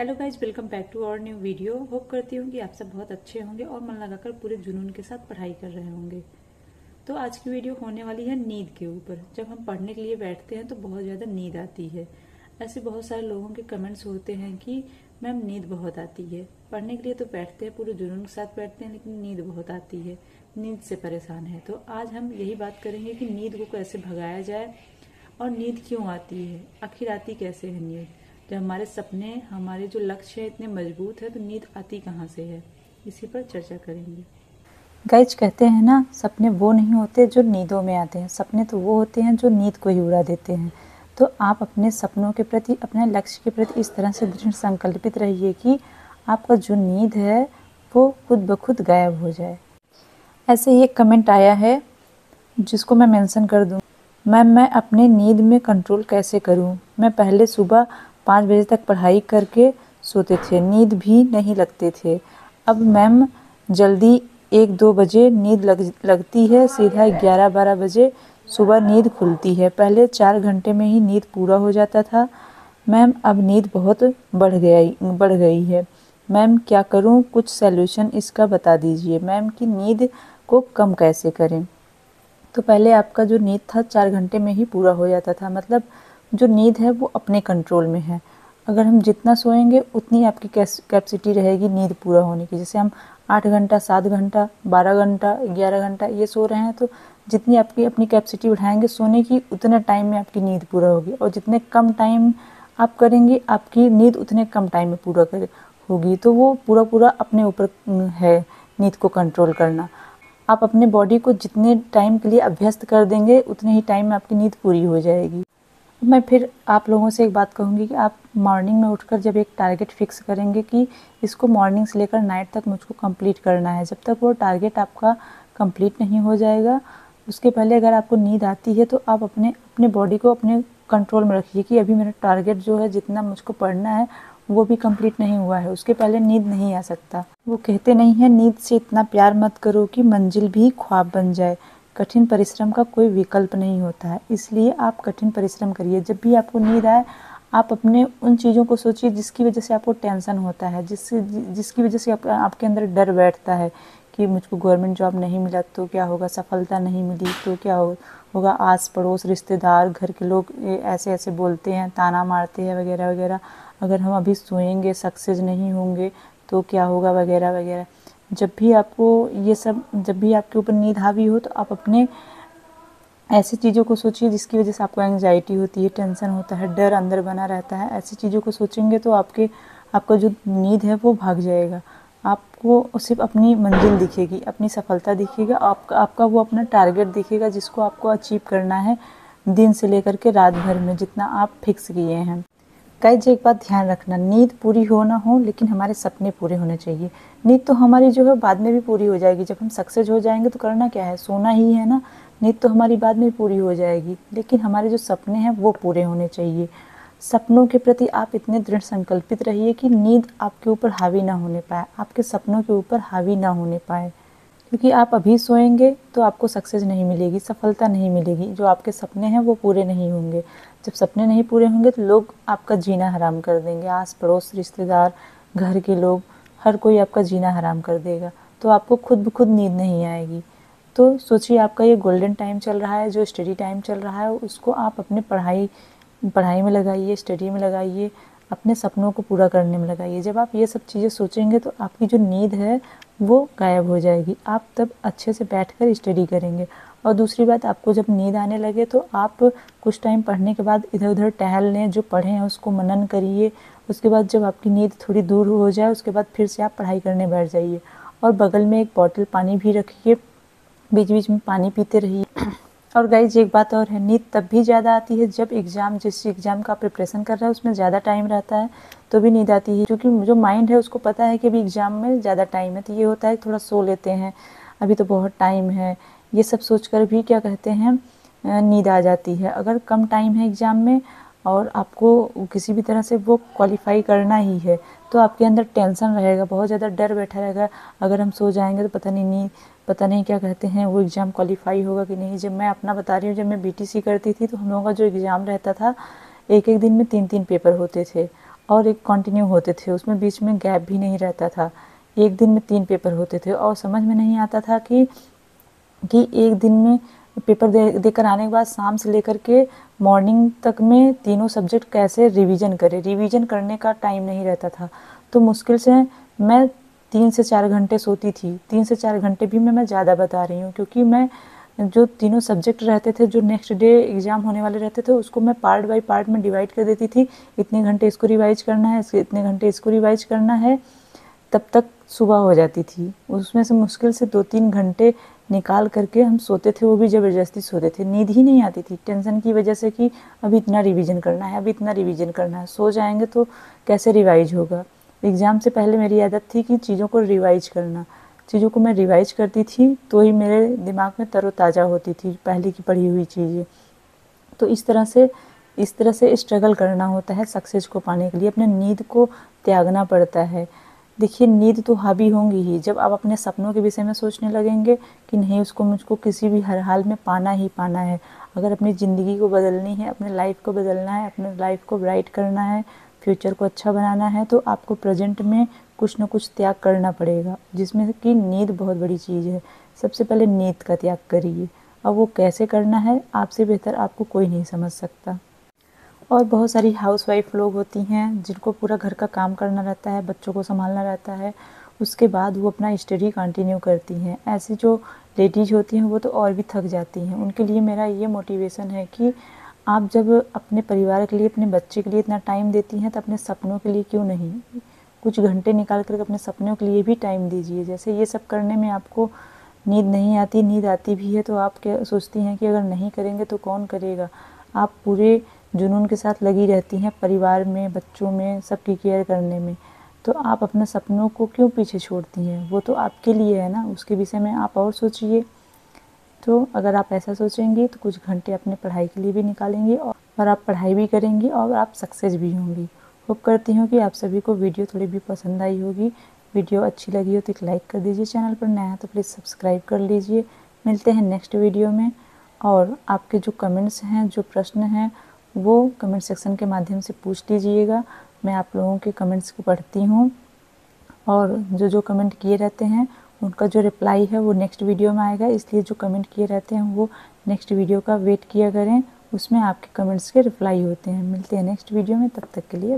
Hello guys welcome back to our new video hope करती हूँ कि आप सब बहुत अच्छे होंगे और मन लगाकर पूरे जुनून के साथ पढ़ाई कर रहे होंगे। तो आज की वीडियो होने वाली है नींद के ऊपर। जब हम पढ़ने के लिए बैठते हैं तो बहुत ज़्यादा नींद आती है। ऐसे बहुत सारे लोगों के कमेंट्स होते हैं कि, मैम, नींद बहुत आती है। पढ़ने के लिए तो बैठते हैं, पूरे जुनून के साथ बैठते हैं, लेकिन नींद बहुत आती है। नींद से परेशान है। तो आज हम यही बात करेंगे कि नींद को कैसे भगाया जाए और नींद क्यों आती है? आखिर आती कैसे है नींद? जब हमारे सपने, हमारे जो लक्ष्य है इतने मज़बूत है तो नींद आती कहाँ से है? इसी पर चर्चा करेंगे। गाइज़ कहते हैं ना, सपने वो नहीं होते जो नींदों में आते हैं। सपने तो वो होते हैं जो नींद को ही उड़ा देते हैं। तो आप अपने सपनों के प्रति, अपने लक्ष्य के प्रति इस तरह से दृढ़ संकल्पित रहिए कि आपका जो नींद है, वो खुद ब खुद गायब हो जाए। ऐसे ही एक कमेंट आया है, जिसको मैं मेंशन कर दूँ। मैम, मैं अपने नींद में कंट्रोल कैसे करूँ? मैं पहले सुबह पाँच बजे तक पढ़ाई करके सोते थे। नींद भी नहीं लगते थे। अब मैम, जल्दी एक दो बजे नींद लग, लगती है, सीधा ग्यारह बारह बजे सुबह नींद खुलती है। पहले चार घंटे में ही नींद पूरा हो जाता था। मैम, अब नींद बहुत बढ़ गया, बढ़ गई है। मैम, क्या करूँ? कुछ सलूशन इसका बता दीजिए। मैम, की नींद को कम कैसे करें? तो पहले आपका जो नींद था, चार घंटे में ही पूरा हो जाता था। मतलब जो नींद है वो अपने कंट्रोल में है। अगर हम जितना सोएँगे, उतनी आपकी कैपेसिटी रहेगी नींद पूरा होने की। जैसे हम आठ घंटा, सात घंटा, बारह घंटा, ग्यारह घंटा ये सो रहे हैं तो जितनी आपकी अपनी कैपेसिटी बढ़ाएँगे सोने की, उतने टाइम में आपकी नींद पूरा होगी। और जितने कम टाइम आप करेंगे, आपकी नींद उतने कम टाइम में पूरा कर, होगी। तो वो पूरा पूरा अपने ऊपर है नींद को कंट्रोल करना। आप अपने बॉडी को जितने टाइम के लिए अभ्यस्त कर देंगे, उतने ही टाइम में आपकी नींद पूरी हो जाएगी। मैं फिर आप लोगों से एक बात कहूँगी कि आप मॉर्निंग में उठकर जब एक टारगेट फिक्स करेंगे कि इसको मॉर्निंग से लेकर नाइट तक मुझको कंप्लीट करना है, जब तक वो टारगेट आपका कंप्लीट नहीं हो जाएगा, उसके पहले अगर आपको नींद आती है तो आप अपने अपने बॉडी को अपने कंट्रोल में रखिए कि अभी मेरा टारगेट जो है जितना मुझको पढ़ना है, वो भी कंप्लीट नहीं हुआ है, उसके पहले नींद नहीं आ सकता। वो कहते नहीं है, नींद से इतना प्यार मत करो कि मंजिल भी ख्वाब बन जाए। कठिन परिश्रम का कोई विकल्प नहीं होता है। इसलिए आप कठिन परिश्रम करिए। जब भी आपको नींद आए आप अपने उन चीज़ों को सोचिए जिसकी वजह से आपको टेंशन होता है जिससे जिसकी वजह से आप, आपके अंदर डर बैठता है कि मुझको गवर्नमेंट जॉब नहीं मिला तो क्या होगा सफलता नहीं मिली तो क्या हो, होगा आस पड़ोस रिश्तेदार घर के लोग ऐसे ऐसे बोलते हैं ताना मारते हैं वगैरह वगैरह अगर हम अभी सोएँगे सक्सेस नहीं होंगे तो क्या होगा वगैरह वगैरह जब भी आपको ये सब, जब भी आपके ऊपर नींद हावी हो तो आप अपने ऐसी चीज़ों को सोचिए जिसकी वजह से आपको एंजाइटी होती है टेंशन होता है, डर अंदर बना रहता है। ऐसी चीज़ों को सोचेंगे तो आपके, आपका जो नींद है वो भाग जाएगा। आपको सिर्फ़ अपनी मंजिल दिखेगी, अपनी सफलता दिखेगा, आपका आपका वो अपना टारगेट दिखेगा जिसको आपको अचीव करना है दिन से लेकर के रात भर में, जितना आप फिक्स किए हैं। गाइज़ एक बात ध्यान रखना, नींद पूरी हो ना हो, लेकिन हमारे सपने पूरे होने चाहिए। नींद तो हमारी जो है, बाद में भी पूरी हो जाएगी। जब हम सक्सेस हो जाएँगे तो करना क्या है? सोना ही है ना? नींद तो हमारी बाद में पूरी हो जाएगी, लेकिन हमारे जो सपने हैं, वो पूरे होने चाहिए। सपनों के प्रति आप इतने दृढ़ संकल्पित रहिए कि नींद आपके ऊपर हावी ना होने पाए, आपके सपनों के ऊपर हावी ना होने पाए। क्योंकि आप अभी सोएँगे तो आपको सक्सेस नहीं मिलेगी, सफलता नहीं मिलेगी। जो आपके सपने हैं वो पूरे नहीं होंगे। जब सपने नहीं पूरे होंगे तो लोग आपका जीना हराम कर देंगे। आस पड़ोस रिश्तेदार, घर के लोग, हर कोई आपका जीना हराम कर देगा। तो आपको खुद ब खुद नींद नहीं आएगी। तो सोचिए, आपका ये गोल्डन टाइम चल रहा है, जो स्टडी टाइम चल रहा है, उसको आप अपने पढ़ाई पढ़ाई में लगाइए स्टडी में लगाइए, अपने सपनों को पूरा करने में लगाइए। जब आप ये सब चीज़ें सोचेंगे तो आपकी जो नींद है वो गायब हो जाएगी। आप तब अच्छे से बैठ कर स्टडी करेंगे। और दूसरी बात, आपको जब नींद आने लगे तो आप कुछ टाइम पढ़ने के बाद इधर उधर टहल लें, जो पढ़े हैं उसको मनन करिए। उसके बाद जब आपकी नींद थोड़ी दूर हो जाए, उसके बाद फिर से आप पढ़ाई करने बैठ जाइए। और बगल में एक बॉटल पानी भी रखिए। बीच बीच में पानी पीते रहिए। और गाइज़ एक बात और है, नींद तब भी ज़्यादा आती है जब एग्ज़ाम जिस एग्ज़ाम का प्रिपरेशन कर रहा है, उसमें ज़्यादा टाइम रहता है तो भी नींद आती है, क्योंकि जो माइंड है, उसको पता है कि अभी एग्ज़ाम में ज़्यादा टाइम है तो ये होता है, थोड़ा सो लेते हैं, अभी तो बहुत टाइम है, ये सब सोच कर भी क्या कहते हैं नींद आ जाती है। अगर कम टाइम है एग्ज़ाम में और आपको किसी भी तरह से वो क्वालिफाई करना ही है तो आपके अंदर टेंशन रहेगा, बहुत ज़्यादा डर बैठा रहेगा। अगर हम सो जाएँगे तो पता नहीं नहीं, पता नहीं क्या कहते हैं, वो एग्ज़ाम क्वालिफाई होगा कि नहीं। जब मैं अपना बता रही हूँ, जब मैं बीटीसी करती थी तो हम लोगों का जो एग्ज़ाम रहता था एक एक दिन में तीन तीन पेपर होते थे और एक कंटिन्यू होते थे। उसमें बीच में गैप भी नहीं रहता था। एक दिन में तीन पेपर होते थे और समझ में नहीं आता था कि कि एक दिन में पेपर दे, देकर आने के बाद शाम से लेकर के मॉर्निंग तक में तीनों सब्जेक्ट कैसे रिवीजन करें? रिवीजन करने का टाइम नहीं रहता था। तो मुश्किल से मैं तीन से चार घंटे सोती थी। तीन से चार घंटे भी मैं मैं ज़्यादा बता रही हूँ, क्योंकि मैं जो तीनों सब्जेक्ट रहते थे, जो नेक्स्ट डे एग्ज़ाम होने वाले रहते थे, उसको मैं पार्ट बाय पार्ट में डिवाइड कर देती थी। इतने घंटे इसको रिवाइज करना है इतने घंटे इसको रिवाइज करना है, तब तक सुबह हो जाती थी। उसमें से मुश्किल से दो तीन घंटे निकाल करके हम सोते थे, वो भी ज़बरदस्ती सोते थे। नींद ही नहीं आती थी। टेंशन की वजह से कि अभी इतना रिवीजन करना है, अभी इतना रिवीजन करना है। सो जाएँगे तो कैसे रिवाइज होगा? एग्ज़ाम से पहले मेरी आदत थी कि चीज़ों को रिवाइज करना। चीज़ों को मैं रिवाइज करती थी तो ही मेरे दिमाग में तरोताज़ा होती थी, पहले की पढ़ी हुई चीज़ें। तो इस तरह से, इस तरह से स्ट्रगल करना होता है सक्सेस को पाने के लिए। अपने नींद को त्यागना पड़ता है। देखिए, नींद तो हावी होंगी ही। जब आप अपने सपनों के विषय में सोचने लगेंगे कि नहीं, उसको मुझको किसी भी हर हाल में पाना ही पाना है। अगर अपनी ज़िंदगी को बदलनी है, अपने लाइफ को बदलना है, अपने लाइफ को ब्राइट करना है फ्यूचर को अच्छा बनाना है तो आपको प्रेजेंट में कुछ न कुछ त्याग करना पड़ेगा, जिसमें कि नींद बहुत बड़ी चीज़ है। सबसे पहले नींद का त्याग करिए। अब वो कैसे करना है, आपसे बेहतर आपको कोई नहीं समझ सकता। और बहुत सारी हाउस वाइफ लोग होती हैं, जिनको पूरा घर का काम करना रहता है, बच्चों को संभालना रहता है। उसके बाद वो अपना स्टडी कंटिन्यू करती हैं। ऐसी जो लेडीज़ होती हैं, वो तो और भी थक जाती हैं। उनके लिए मेरा ये मोटिवेशन है कि आप जब अपने परिवार के लिए, अपने बच्चे के लिए इतना टाइम देती हैं तो अपने सपनों के लिए क्यों नहीं? कुछ घंटे निकाल कर अपने सपनों के लिए भी टाइम दीजिए। जैसे ये सब करने में आपको नींद नहीं आती, नींद आती भी है तो आप क्या सोचती हैं कि अगर नहीं करेंगे तो कौन करेगा? आप पूरे जुनून के साथ लगी रहती हैं परिवार में, बच्चों में, सबकी केयर करने में। तो आप अपने सपनों को क्यों पीछे छोड़ती हैं? वो तो आपके लिए है ना, उसके विषय में आप और सोचिए। तो अगर आप ऐसा सोचेंगी तो कुछ घंटे अपने पढ़ाई के लिए भी निकालेंगे और आप पढ़ाई भी करेंगी और आप सक्सेस भी होंगी। होप करती हूँ कि आप सभी को वीडियो थोड़ी भी पसंद आई होगी। वीडियो अच्छी लगी हो तो एक लाइक कर दीजिए, चैनल पर नया तो प्लीज़ सब्सक्राइब कर लीजिए। मिलते हैं नेक्स्ट वीडियो में और आपके जो कमेंट्स हैं, जो प्रश्न हैं वो कमेंट सेक्शन के माध्यम से पूछ लीजिएगा मैं आप लोगों के कमेंट्स को पढ़ती हूँ। और जो जो कमेंट किए रहते हैं, उनका जो रिप्लाई है वो नेक्स्ट वीडियो में आएगा। इसलिए जो कमेंट किए रहते हैं, वो नेक्स्ट वीडियो का वेट किया करें। उसमें आपके कमेंट्स के रिप्लाई होते हैं। मिलते हैं नेक्स्ट वीडियो में। तब तक के लिए